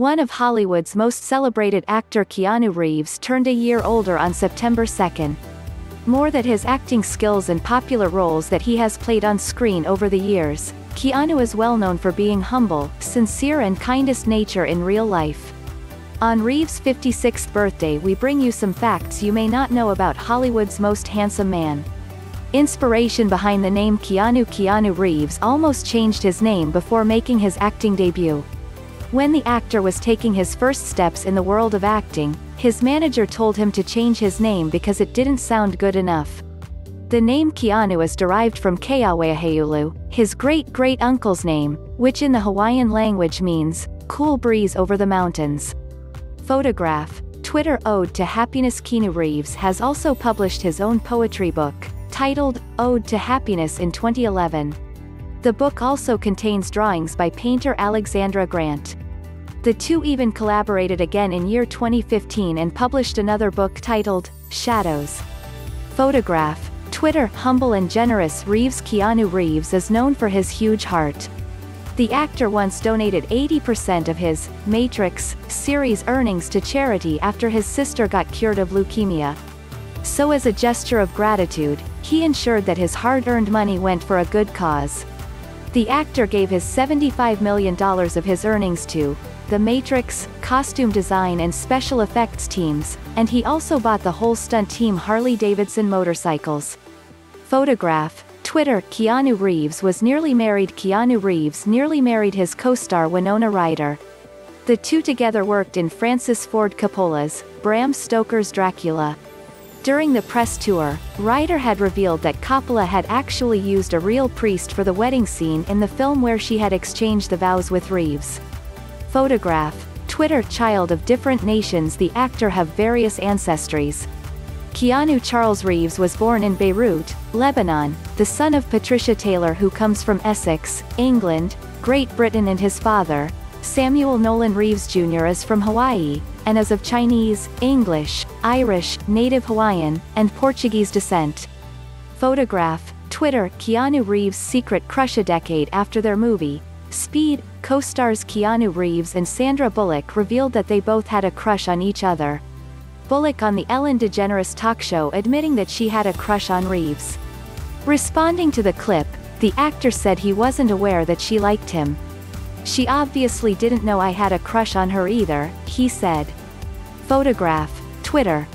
One of Hollywood's most celebrated actor Keanu Reeves turned a year older on September 2. More that his acting skills and popular roles that he has played on screen over the years, Keanu is well known for being humble, sincere and kindest nature in real life. On Reeves' 56th birthday we bring you some facts you may not know about Hollywood's most handsome man. Inspiration behind the name Keanu Keanu Reeves almost changed his name before making his acting debut. When the actor was taking his first steps in the world of acting, his manager told him to change his name because it didn't sound good enough. The name Keanu is derived from Keaweaheulu, his great-great-uncle's name, which in the Hawaiian language means, cool breeze over the mountains. Photograph, Twitter Ode to Happiness Keanu Reeves has also published his own poetry book, titled, Ode to Happiness in 2011. The book also contains drawings by painter Alexandra Grant. The two even collaborated again in year 2015 and published another book titled, Shadows. Photograph, Twitter, humble and generous Reeves Keanu Reeves is known for his huge heart. The actor once donated 80% of his Matrix series earnings to charity after his sister got cured of leukemia. So as a gesture of gratitude, he ensured that his hard-earned money went for a good cause. The actor gave his $75 million of his earnings to the Matrix, costume design and special effects teams, and he also bought the whole stunt team Harley-Davidson motorcycles. Photograph, Twitter Keanu Reeves was nearly married Keanu Reeves nearly married his co-star Winona Ryder. The two together worked in Francis Ford Coppola's, Bram Stoker's Dracula, during the press tour, Ryder had revealed that Coppola had actually used a real priest for the wedding scene in the film where she had exchanged the vows with Reeves. Photograph, Twitter Child of different nations The actor have various ancestries. Keanu Charles Reeves was born in Beirut, Lebanon, the son of Patricia Taylor who comes from Essex, England, Great Britain and his father, Samuel Nolan Reeves Jr. is from Hawaii, and is of Chinese, English, Irish, Native Hawaiian, and Portuguese descent. Photograph, Twitter Keanu Reeves' secret crush a decade after their movie, Speed, co-stars Keanu Reeves and Sandra Bullock revealed that they both had a crush on each other. Bullock on the Ellen DeGeneres talk show admitting that she had a crush on Reeves. Responding to the clip, the actor said he wasn't aware that she liked him. She obviously didn't know I had a crush on her either, he said. Photograph, Twitter,